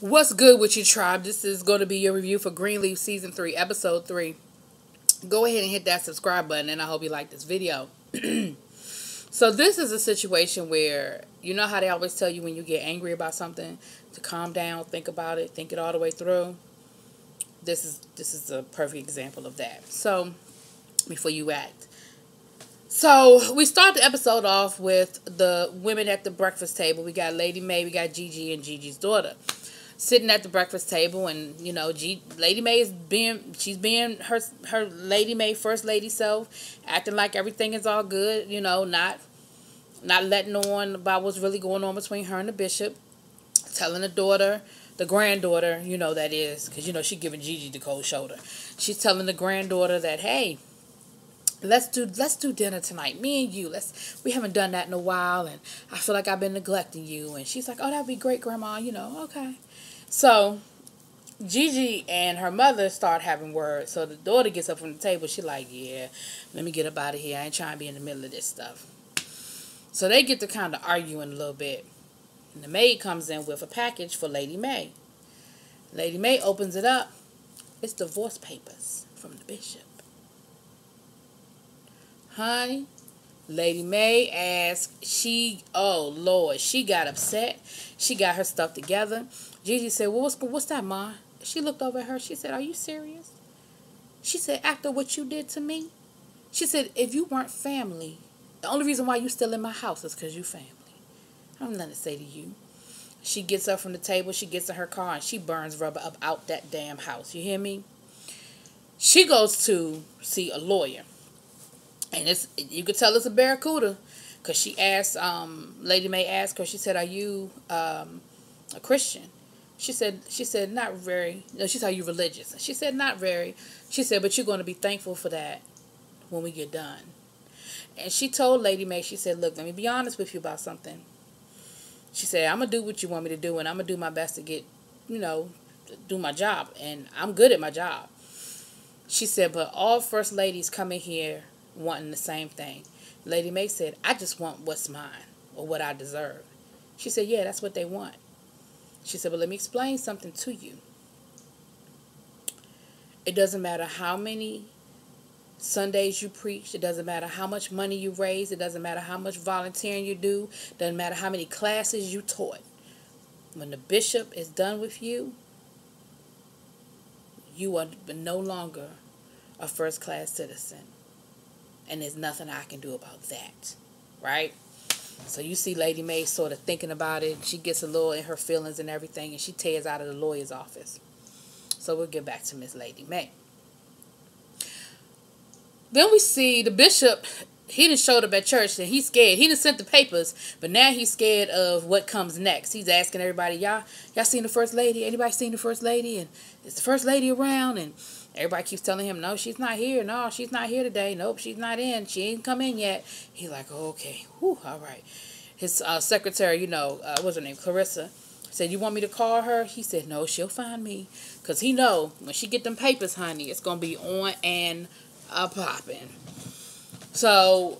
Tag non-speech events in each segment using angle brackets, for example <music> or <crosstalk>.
What's good with you, tribe? This is going to be your review for Greenleaf Season 3, Episode 3. Go ahead and hit that subscribe button, and I hope you like this video. <clears throat> so, this is a situation where you know how they always tell you when you get angry about something to calm down, think about it, think it all the way through. This is this is a perfect example of that. So, before you act. So, we start the episode off with the women at the breakfast table. We got Lady Mae, we got Gigi, and Gigi's daughter sitting at the breakfast table and you know G, lady Mae is being she's being her her lady Mae first lady self acting like everything is all good you know not not letting on about what's really going on between her and the bishop telling the daughter the granddaughter you know that is because you know she's giving Gigi the cold shoulder. She's telling the granddaughter that hey let's do let's do dinner tonight me and you let's we haven't done that in a while and i feel like i've been neglecting you and she's like oh that'd be great grandma you know okay so Gigi and her mother start having words. So the daughter gets up from the table. She like, yeah, let me get up out of here. I ain't trying to be in the middle of this stuff. So they get to kind of arguing a little bit. And the maid comes in with a package for Lady Mae. Lady Mae opens it up. It's divorce papers from the bishop. Honey, Lady May asked, she, oh Lord, she got upset. She got her stuff together. Gigi said, well, what's, what's that, Ma? She looked over at her. She said, are you serious? She said, after what you did to me? She said, if you weren't family, the only reason why you still in my house is because you family. I have nothing to say to you. She gets up from the table. She gets in her car and she burns rubber up out that damn house. You hear me? She goes to see a lawyer. And it's you could tell it's a barracuda because she asked, um, Lady May asked her, she said, are you um, a Christian? She said, she said, not very. No, she said, you religious? She said, not very. She said, but you're going to be thankful for that when we get done. And she told Lady Mae, she said, look, let me be honest with you about something. She said, I'm going to do what you want me to do, and I'm going to do my best to get, you know, do my job. And I'm good at my job. She said, but all first ladies come in here wanting the same thing. Lady Mae said, I just want what's mine or what I deserve. She said, yeah, that's what they want. She said, Well, let me explain something to you. It doesn't matter how many Sundays you preach. It doesn't matter how much money you raise. It doesn't matter how much volunteering you do. It doesn't matter how many classes you taught. When the bishop is done with you, you are no longer a first class citizen. And there's nothing I can do about that. Right? So you see Lady Mae sort of thinking about it. She gets a little in her feelings and everything, and she tears out of the lawyer's office. So we'll get back to Miss Lady Mae. Then we see the bishop. He didn't showed up at church and he's scared. He didn't sent the papers, but now he's scared of what comes next. He's asking everybody, y'all, y'all seen the first lady? Anybody seen the first lady? And is the first lady around? And Everybody keeps telling him, no, she's not here. No, she's not here today. Nope, she's not in. She ain't come in yet. He's like, okay, Whew, all right. His uh, secretary, you know, uh, what's her name, Clarissa, said, you want me to call her? He said, no, she'll find me. Because he know when she get them papers, honey, it's going to be on and a popping. So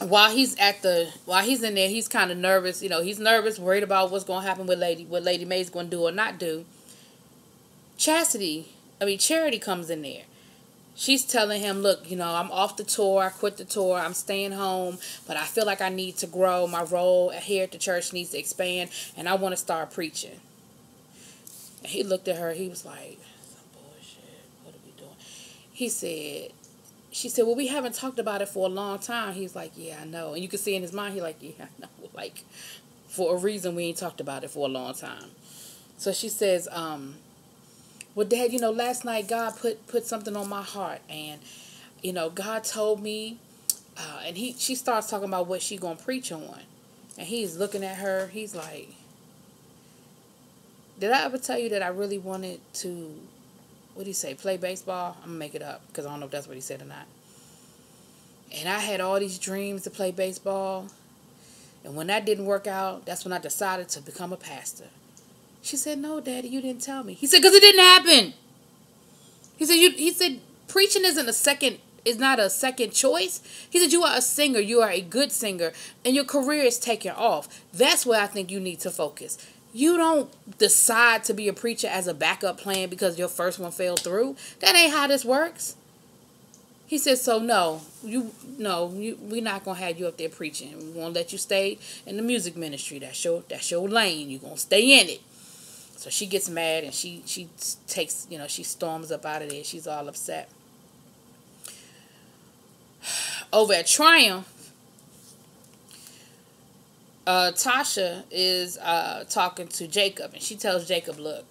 while he's at the while he's in there, he's kind of nervous. You know, he's nervous, worried about what's going to happen with Lady, what Lady Mae's going to do or not do. Chastity I mean, Charity comes in there. She's telling him, look, you know, I'm off the tour. I quit the tour. I'm staying home, but I feel like I need to grow. My role here at the church needs to expand, and I want to start preaching. And he looked at her. He was like, some bullshit. What are we doing? He said, she said, well, we haven't talked about it for a long time. He's like, yeah, I know. And you can see in his mind, he's like, yeah, I know. <laughs> Like, for a reason, we ain't talked about it for a long time. So she says, um, well, Dad, you know, last night God put put something on my heart, and you know, God told me, uh, and he she starts talking about what she gonna preach on, and he's looking at her. He's like, "Did I ever tell you that I really wanted to? What do you say? Play baseball? I'm gonna make it up because I don't know if that's what he said or not. And I had all these dreams to play baseball, and when that didn't work out, that's when I decided to become a pastor." She said, "No, Daddy, you didn't tell me." He said, "Cause it didn't happen." He said, "You." He said, "Preaching isn't a second. Is not a second choice." He said, "You are a singer. You are a good singer, and your career is taking off. That's where I think you need to focus. You don't decide to be a preacher as a backup plan because your first one fell through. That ain't how this works. He said, so no, you no, you we're not gonna have you up there preaching. We wanna let you stay in the music ministry. That's your that's your lane. You're gonna stay in it. So she gets mad and she she takes you know she storms up out of there. She's all upset. <sighs> Over at Triumph, uh, Tasha is uh, talking to Jacob, and she tells Jacob, "Look,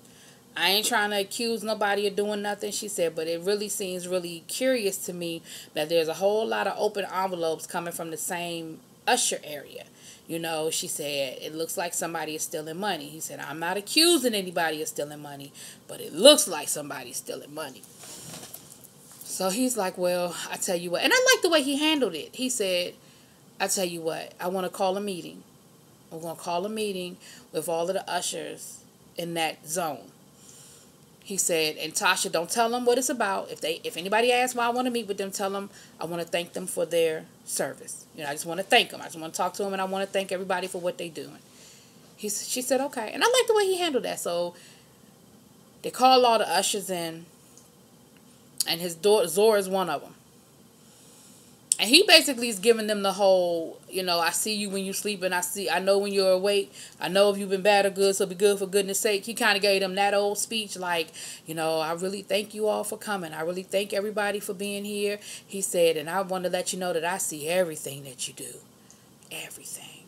I ain't trying to accuse nobody of doing nothing." She said, "But it really seems really curious to me that there's a whole lot of open envelopes coming from the same usher area." You know, she said, it looks like somebody is stealing money. He said, I'm not accusing anybody of stealing money, but it looks like somebody's stealing money. So he's like, Well, I tell you what. And I like the way he handled it. He said, I tell you what, I want to call a meeting. We're going to call a meeting with all of the ushers in that zone. He said, and Tasha, don't tell them what it's about. If they, if anybody asks why I want to meet with them, tell them I want to thank them for their service. You know, I just want to thank them. I just want to talk to them, and I want to thank everybody for what they're doing. He, she said, okay, and I like the way he handled that. So they call all the ushers in, and his daughter Zora is one of them. And he basically is giving them the whole, you know, I see you when you sleep and I see I know when you're awake. I know if you've been bad or good, so be good for goodness sake. He kind of gave them that old speech like, you know, I really thank you all for coming. I really thank everybody for being here. He said, and I want to let you know that I see everything that you do. Everything.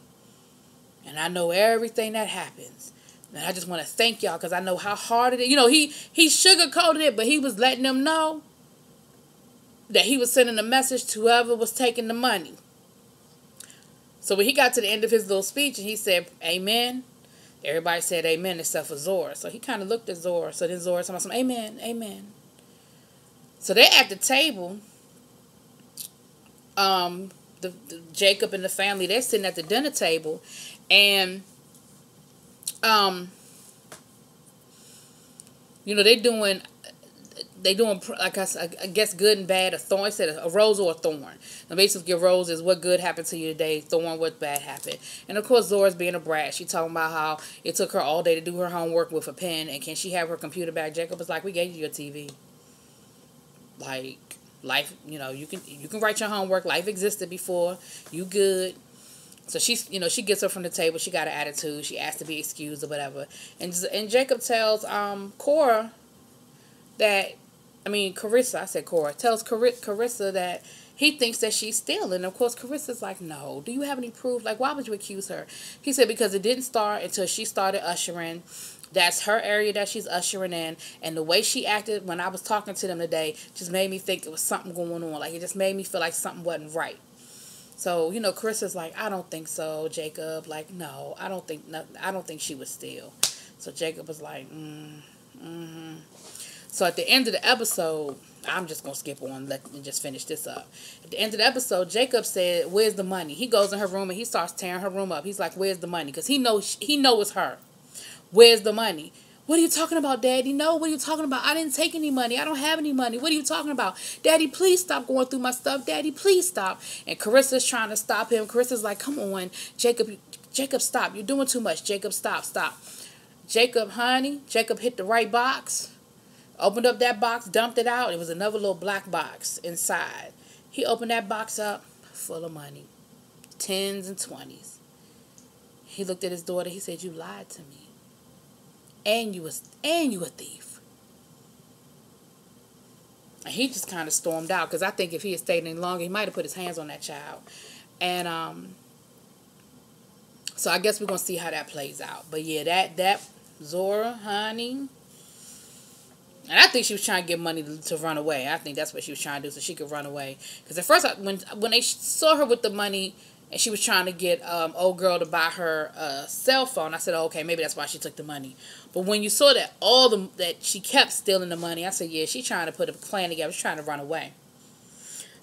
And I know everything that happens. And I just want to thank y'all because I know how hard it is. You know, he he sugarcoated it, but he was letting them know that he was sending a message to whoever was taking the money. So when he got to the end of his little speech and he said, Amen, everybody said amen except for Zora. So he kind of looked at Zora. So then Zora said, Amen, amen. So they're at the table. Um, the, the Jacob and the family, they're sitting at the dinner table and um you know, they're doing they doing like I, I guess good and bad. A thorn said a rose or a thorn. And basically, a rose is what good happened to you today. Thorn, what bad happened. And of course, Zora's being a brat. She talking about how it took her all day to do her homework with a pen, and can she have her computer back? Jacob is like, we gave you your TV. Like life, you know, you can you can write your homework. Life existed before. You good. So she's, you know, she gets up from the table. She got an attitude. She asked to be excused or whatever. And and Jacob tells um Cora that I mean, Kerissa, I said Cora, tells Car- Kerissa that he thinks that she's stealing. Of course, Kerissa's like, no, do you have any proof? Like, why would you accuse her? He said, because it didn't start until she started ushering. That's her area that she's ushering in. And the way she acted when I was talking to them today just made me think it was something going on. Like, it just made me feel like something wasn't right. So, you know, Carissa's like, I don't think so, Jacob. Like, no, I don't think, nothing, I don't think she was steal. So Jacob was like, mm, mm-hmm. So at the end of the episode, I'm just gonna skip on let and just finish this up. At the end of the episode, Jacob said, "Where's the money?" He goes in her room and he starts tearing her room up. He's like, "Where's the money?" Because he knows he knows her. Where's the money? What are you talking about, Daddy? No, what are you talking about? I didn't take any money. I don't have any money. What are you talking about? Daddy, please stop going through my stuff. Daddy, please stop. And Kerissa's trying to stop him. Kerissa's like, come on, Jacob, Jacob, stop. You're doing too much. Jacob, stop, stop. Jacob, honey, Jacob hit the right box. Opened up that box, dumped it out. It was another little black box inside. He opened that box up, full of money, tens and twenties. He looked at his daughter. He said, "You lied to me, and you was and you a thief." And he just kind of stormed out because I think if he had stayed any longer, he might have put his hands on that child. And um, so I guess we're gonna see how that plays out. But yeah, that that Zora, honey, and I think she was trying to get money to, to, run away. I think that's what she was trying to do so she could run away. Because at first, I, when when they saw her with the money and she was trying to get um, old girl to buy her a cell phone, I said, oh, okay, maybe that's why she took the money. But when you saw that all the that she kept stealing the money, I said, yeah, she's trying to put a plan together. She's trying to run away.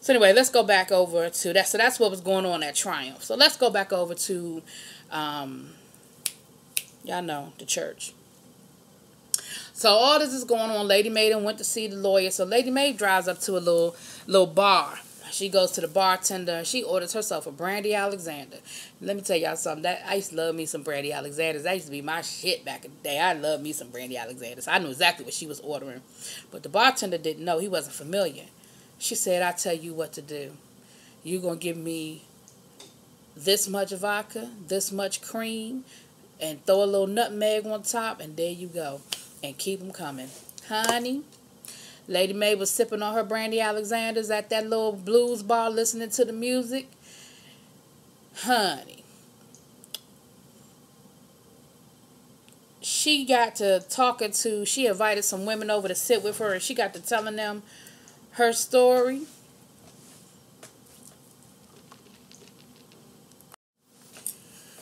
So anyway, let's go back over to that. So that's what was going on at Triumph. So let's go back over to, um, y'all know, the church. So all this is going on. Lady Maiden went to see the lawyer. So Lady Mae drives up to a little little bar. She goes to the bartender. She orders herself a brandy Alexander. Let me tell y'all something. That I used to love me some brandy Alexanders. That used to be my shit back in the day. I love me some brandy Alexanders. I knew exactly what she was ordering, but the bartender didn't know. He wasn't familiar. She said, "I tell you what to do. You're gonna give me this much vodka, this much cream, and throw a little nutmeg on top, and there you go. And keep them coming, honey." Lady Mae was sipping on her brandy Alexanders at that little blues bar listening to the music. Honey. She got to talking to, she invited some women over to sit with her and she got to telling them her story.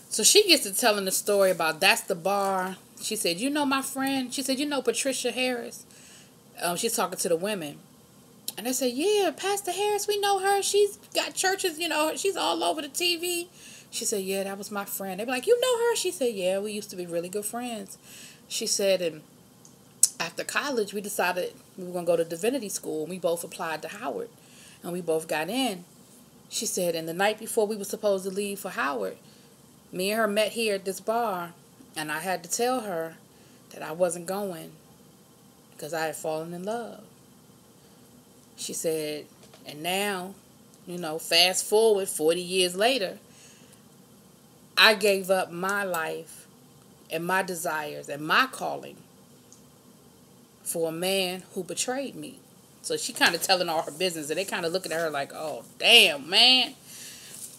So she gets to telling the story about that's the bar. She said, You know my friend? She said, You know Patricia Harris? um, she's talking to the women. And they say, yeah, Pastor Harris, we know her. She's got churches, you know, she's all over the TV. She said, yeah, that was my friend. They be like, you know her? She said, yeah, we used to be really good friends. She said, and after college, we decided we were going to go to divinity school. And we both applied to Howard. And we both got in. She said, and the night before we were supposed to leave for Howard, me and her met here at this bar. And I had to tell her that I wasn't going because I had fallen in love. She said, and now, you know, fast forward 40 years later, I gave up my life and my desires and my calling for a man who betrayed me. So she kind of telling all her business, and they kind of looking at her like, "Oh, damn, man."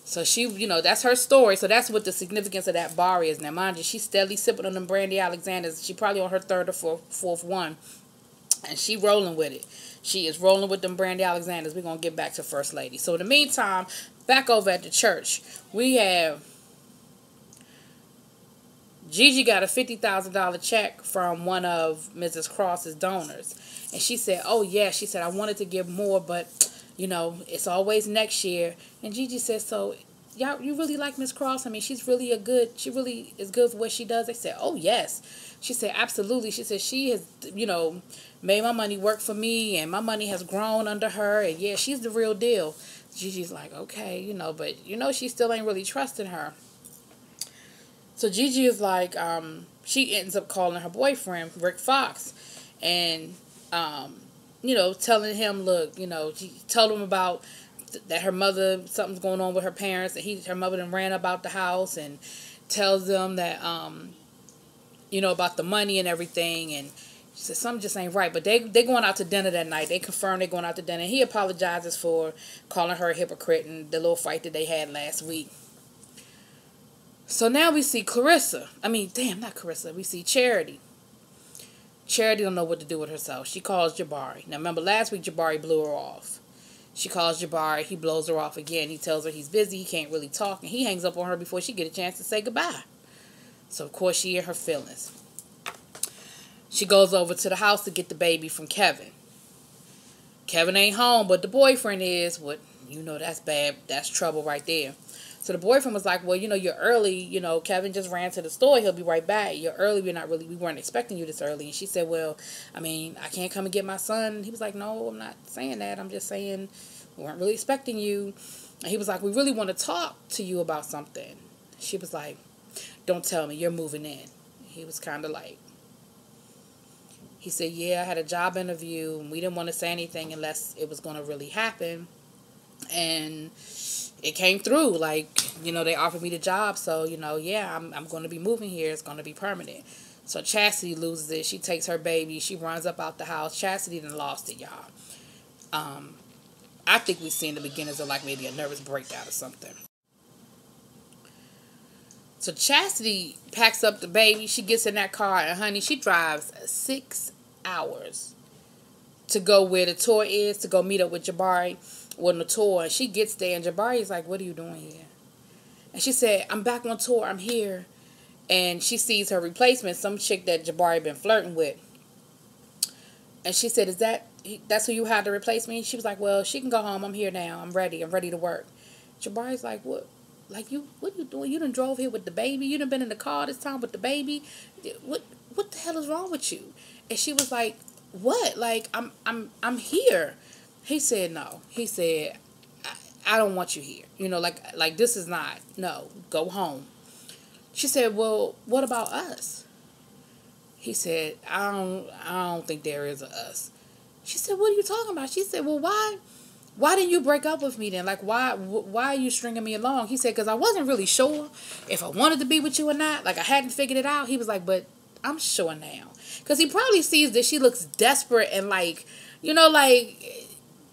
So she, you know, that's her story. So that's what the significance of that bar is. Now, mind you, she's steadily sipping on them Brandy Alexanders. She probably on her third or fourth, fourth one and she rolling with it. She is rolling with them Brandy Alexanders. We're gonna get back to First Lady. So in the meantime, back over at the church, we have Gigi got a fifty thousand dollar check from one of Mrs. Cross's donors, and she said, "Oh yeah," she said, "I wanted to give more, but you know it's always next year." And Gigi says, "So y'all, you really like Miss Cross? I mean, she's really a good. She really is good for what she does." They said, "Oh yes." She said, "Absolutely." She said, "She has, you know." made my money work for me and my money has grown under her and yeah she's the real deal gigi's like okay you know but you know she still ain't really trusting her so gigi is like um, she ends up calling her boyfriend rick fox and um, you know telling him look you know she told him about th- that her mother something's going on with her parents and he her mother then ran about the house and tells them that um, you know about the money and everything and she said something just ain't right. But they they going out to dinner that night. They confirm they're going out to dinner. And He apologizes for calling her a hypocrite and the little fight that they had last week. So now we see Clarissa. I mean, damn, not Clarissa. We see Charity. Charity don't know what to do with herself. She calls Jabari. Now remember last week Jabari blew her off. She calls Jabari. He blows her off again. He tells her he's busy. He can't really talk. And he hangs up on her before she get a chance to say goodbye. So of course she in her feelings. She goes over to the house to get the baby from Kevin. Kevin ain't home, but the boyfriend is. What you know, that's bad. That's trouble right there. So the boyfriend was like, "Well, you know, you're early. You know, Kevin just ran to the store. He'll be right back. You're early. We're not really. We weren't expecting you this early." And she said, "Well, I mean, I can't come and get my son." He was like, "No, I'm not saying that. I'm just saying we weren't really expecting you." And he was like, "We really want to talk to you about something." She was like, "Don't tell me. You're moving in." He was kind of like, he said, Yeah, I had a job interview and we didn't want to say anything unless it was going to really happen. And it came through. Like, you know, they offered me the job. So, you know, yeah, I'm, I'm going to be moving here. It's going to be permanent. So Chastity loses it. She takes her baby. She runs up out the house. Chastity then lost it, y'all. Um, I think we seen the beginnings of like maybe a nervous breakdown or something. So Chastity packs up the baby. She gets in that car, and honey, she drives six hours to go where the tour is to go meet up with Jabari on the tour. And she gets there, and Jabari's like, "What are you doing here?" And she said, "I'm back on tour. I'm here." And she sees her replacement, some chick that Jabari been flirting with. And she said, "Is that that's who you had to replace me?" She was like, "Well, she can go home. I'm here now. I'm ready. I'm ready to work." Jabari's like, "What?" Like you, what you doing? You done drove here with the baby. You done been in the car this time with the baby. What what the hell is wrong with you? And she was like, what? Like I'm I'm I'm here. He said no. He said I don't want you here. You know, like like this is not. No, go home. She said, "Well, what about us?" He said, "I don't I don't think there is a us." She said, "What are you talking about?" She said, "Well, why why didn't you break up with me then? Like, why why are you stringing me along?" He said, "Cause I wasn't really sure if I wanted to be with you or not. Like, I hadn't figured it out." He was like, "But I'm sure now." Cause he probably sees that she looks desperate and like, you know, like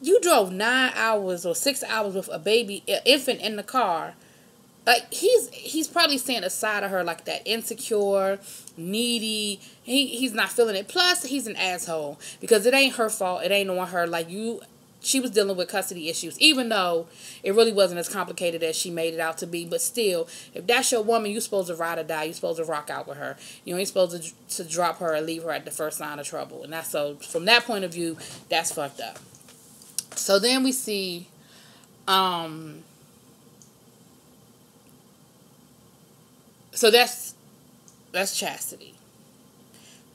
you drove nine hours or six hours with a baby infant in the car. Like he's he's probably seeing a side of her like that insecure needy. He, he's not feeling it. Plus he's an asshole. Because it ain't her fault. It ain't on her. Like you she was dealing with custody issues. Even though it really wasn't as complicated as she made it out to be. But still if that's your woman you're supposed to ride or die. You're supposed to rock out with her. You ain't supposed to, to drop her or leave her at the first sign of trouble. And that's so from that point of view that's fucked up so then we see um so that's that's chastity.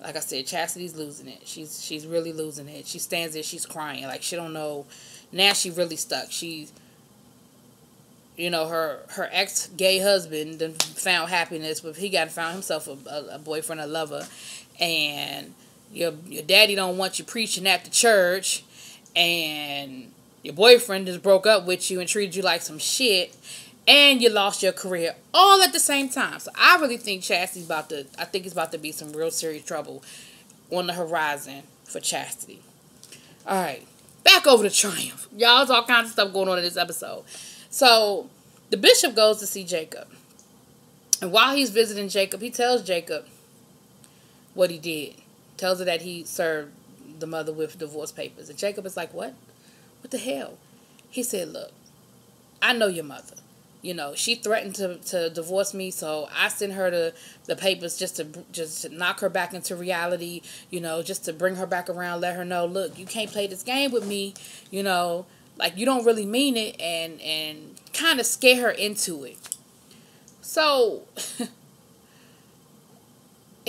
Like i said chastity's losing it. She's she's really losing it. She stands there she's crying. Like she don't know. Now she really stuck. She's you know her her ex gay husband then found happiness but he got found himself a, a, a boyfriend a lover. And your your daddy don't want you preaching at the church and your boyfriend just broke up with you and treated you like some shit and you lost your career all at the same time. So I really think Chastity's about to I think it's about to be some real serious trouble on the horizon for Chastity. Alright. Back over to Triumph. <laughs> Y'all, all kinds of stuff going on in this episode. So the bishop goes to see Jacob. And while he's visiting Jacob, he tells Jacob what he did. Tells her that he served the mother with divorce papers. And Jacob is like, What? What the hell? He said, Look, I know your mother. You know, she threatened to, to divorce me, so I sent her the, the papers just to just to knock her back into reality, you know, just to bring her back around, let her know, look, you can't play this game with me, you know, like you don't really mean it and and kind of scare her into it. So <laughs>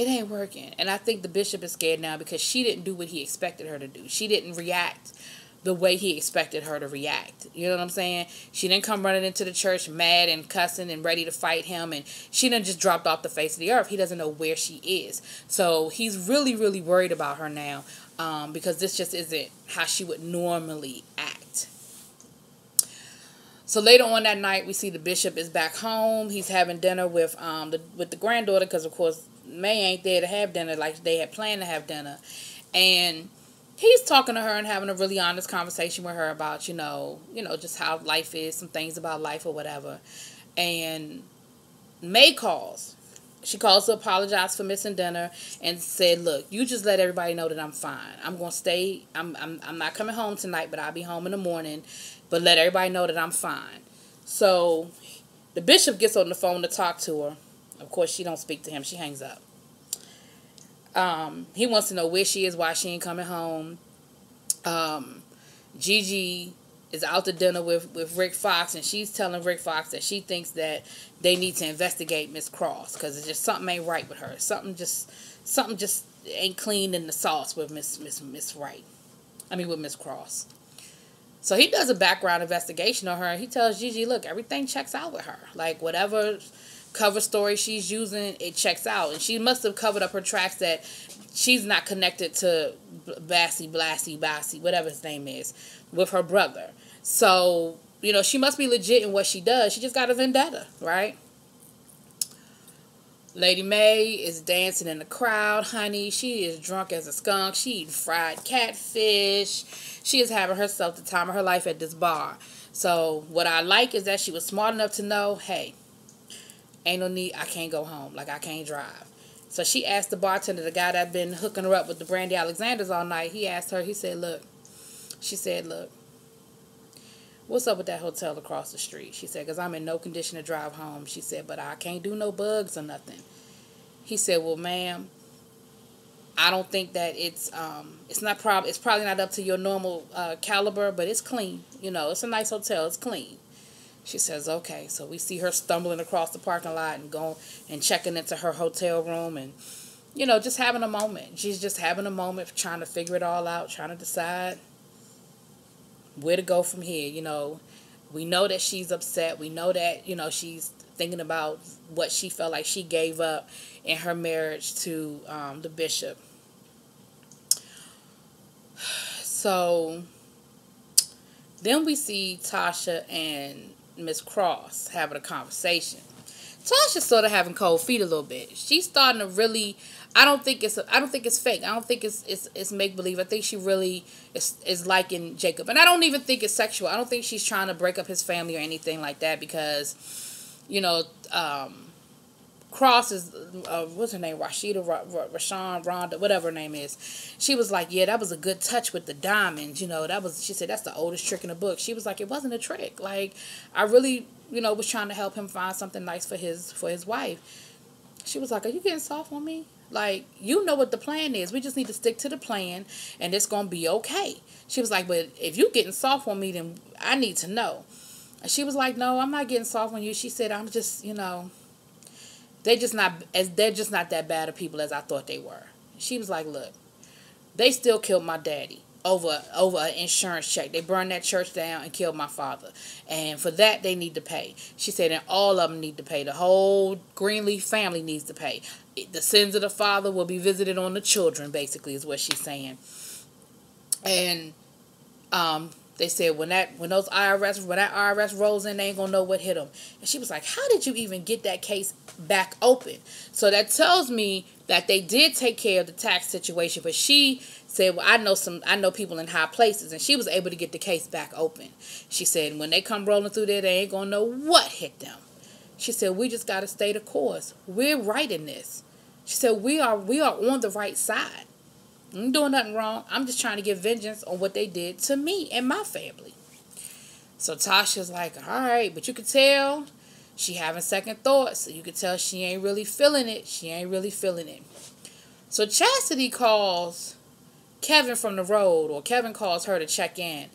it ain't working. And I think the bishop is scared now because she didn't do what he expected her to do. She didn't react the way he expected her to react. You know what I'm saying? She didn't come running into the church mad and cussing and ready to fight him, and she didn't just dropped off the face of the earth. He doesn't know where she is. So he's really, really worried about her now um, because this just isn't how she would normally act. So later on that night, we see the bishop is back home. He's having dinner with um the with the granddaughter because of course Mae ain't there to have dinner like they had planned to have dinner, and he's talking to her and having a really honest conversation with her about you know you know just how life is some things about life or whatever. And Mae calls. She calls to apologize for missing dinner and said look you just let everybody know that i'm fine. I'm going to stay. I'm, I'm, I'm not coming home tonight but i'll be home in the morning but let everybody know that i'm fine. So the bishop gets on the phone to talk to her of course she don't speak to him she hangs up um, he wants to know where she is, why she ain't coming home. Um, Gigi is out to dinner with, with Rick Fox, and she's telling Rick Fox that she thinks that they need to investigate Miss Cross because it's just something ain't right with her. Something just something just ain't clean in the sauce with Miss Miss Miss Wright. I mean with Miss Cross. So he does a background investigation on her. He tells Gigi, look, everything checks out with her. Like whatever cover story she's using, it checks out. And she must have covered up her tracks that she's not connected to Bassy, Blassie, Bassy, whatever his name is, with her brother. So, you know, she must be legit in what she does. She just got a vendetta, right? Lady Mae is dancing in the crowd, honey. She is drunk as a skunk. She eating fried catfish. She is having herself the time of her life at this bar. So what I like is that she was smart enough to know, hey, ain't no need, I can't go home. Like, I can't drive. So she asked the bartender, the guy that been hooking her up with the Brandy Alexanders all night, he asked her, he said, look, she said, look, what's up with that hotel across the street? She said, because I'm in no condition to drive home. She said, but I can't do no bugs or nothing. He said, well, ma'am, I don't think that it's um it's not prob it's probably not up to your normal uh, caliber, but it's clean. You know, it's a nice hotel. It's clean. She says, okay. So we see her stumbling across the parking lot and going and checking into her hotel room and, you know, just having a moment. She's just having a moment, trying to figure it all out, trying to decide where to go from here. You know, We know that she's upset. We know that, you know, she's thinking about what she felt like she gave up in her marriage to um, the bishop. <sighs> So then we see Tasha and Miss Cross having a conversation. Tasha's sort of having cold feet a little bit. She's starting to really. I don't think it's. I don't think it's fake. I don't think it's it's, it's make believe. I think she really is is liking Jacob, and I don't even think it's sexual. I don't think she's trying to break up his family or anything like that because, you know, um, Cross is uh, what's her name? Rashida, Ra- Ra- Rashawn, Rhonda, whatever her name is. She was like, yeah, that was a good touch with the diamonds. You know, that was. She said that's the oldest trick in the book. She was like, it wasn't a trick. Like, I really, you know, was trying to help him find something nice for his for his wife. She was like, are you getting soft on me? Like, you know what the plan is. We just need to stick to the plan, and it's gonna be okay. She was like, but if you getting soft on me, then I need to know. And she was like, no, I'm not getting soft on you. She said, I'm just, you know they just not as they're just not that bad of people as I thought they were. She was like, "Look, they still killed my daddy over over an insurance check. They burned that church down and killed my father, and for that they need to pay." She said, "And all of them need to pay. The whole Greenleaf family needs to pay. The sins of the father will be visited on the children. Basically, is what she's saying." And um, they said when that when those IRS when that IRS rolls in, they ain't gonna know what hit them. And she was like, "How did you even get that case back open?" So that tells me that they did take care of the tax situation. But she said, "Well, I know some. I know people in high places, and she was able to get the case back open." She said, "When they come rolling through there, they ain't gonna know what hit them." She said, "We just gotta stay the course. We're right in this." She said, "We are we are on the right side." I'm doing nothing wrong. I'm just trying to get vengeance on what they did to me and my family. So Tasha's like, all right, but you could tell she having second thoughts. You could tell she ain't really feeling it. She ain't really feeling it. So Chastity calls Kevin from the road, or Kevin calls her to check in.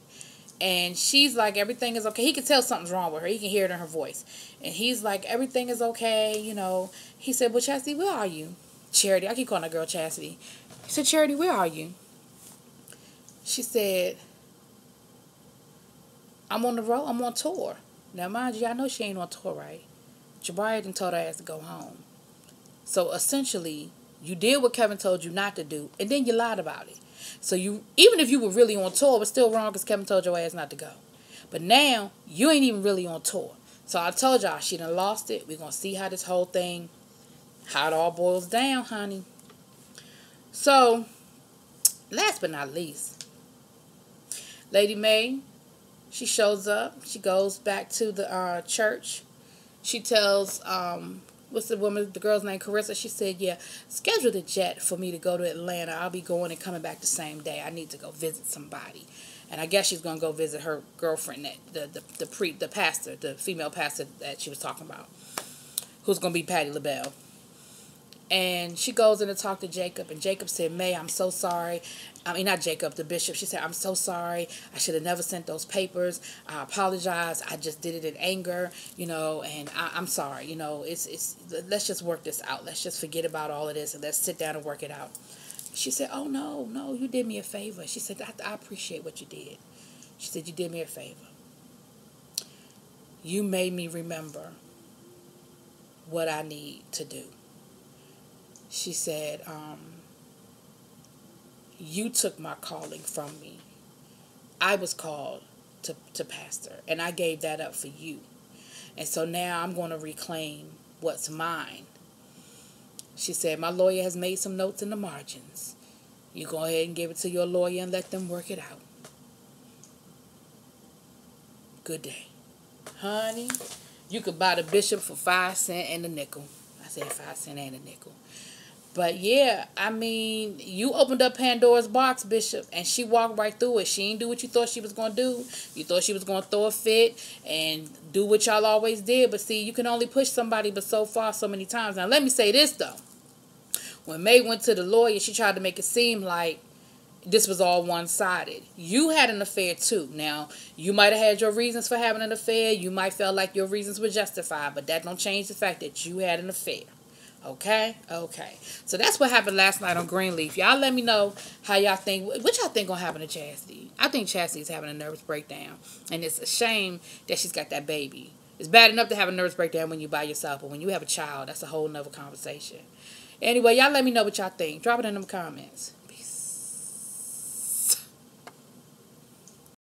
And she's like, everything is okay. He can tell something's wrong with her. He can hear it in her voice. And he's like, everything is okay, you know. He said, well, Chastity, where are you? Charity. I keep calling that girl Chastity. He said, Charity, where are you? She said, I'm on the road. I'm on tour. Now, mind you, I know she ain't on tour, right? Jabari didn't told her ass to go home. So essentially, you did what Kevin told you not to do, and then you lied about it. So you, even if you were really on tour, was still wrong because Kevin told your ass not to go. But now you ain't even really on tour. So I told y'all she done lost it. We're gonna see how this whole thing, how it all boils down, honey. So, last but not least, Lady Mae, she shows up. She goes back to the uh, church. She tells, um, what's the woman, the girl's name, Carissa. She said, yeah, schedule the jet for me to go to Atlanta. I'll be going and coming back the same day. I need to go visit somebody. And I guess she's going to go visit her girlfriend, that the, the, the, pre, the pastor, the female pastor that she was talking about, who's going to be Patti LaBelle. And she goes in to talk to Jacob, and Jacob said, Mae, I'm so sorry. I mean, not Jacob, the bishop. She said, I'm so sorry. I should have never sent those papers. I apologize. I just did it in anger, you know, and I, am sorry. You know, it's, it's, let's just work this out. Let's just forget about all of this and let's sit down and work it out. She said, Oh, no, no, you did me a favor. She said, I, I appreciate what you did. She said, You did me a favor. You made me remember what I need to do she said, um, You took my calling from me. I was called to, to pastor, and I gave that up for you. And so now I'm going to reclaim what's mine. She said, My lawyer has made some notes in the margins. You go ahead and give it to your lawyer and let them work it out. Good day. Honey, you could buy the bishop for five cent and a nickel. I said five cent and a nickel. But yeah, I mean, you opened up Pandora's box, Bishop, and she walked right through it. She didn't do what you thought she was gonna do. You thought she was gonna throw a fit and do what y'all always did. But see, you can only push somebody but so far so many times. Now let me say this though. When Mae went to the lawyer, she tried to make it seem like this was all one sided. You had an affair too. Now, you might have had your reasons for having an affair. You might feel like your reasons were justified, but that don't change the fact that you had an affair. Okay, okay. So that's what happened last night on Greenleaf. Y'all let me know how y'all think. What y'all think gonna happen to Chastity? I think Chastity's having a nervous breakdown, and it's a shame that she's got that baby. It's bad enough to have a nervous breakdown when you by yourself, but when you have a child, that's a whole nother conversation. Anyway, y'all let me know what y'all think. Drop it in the comments.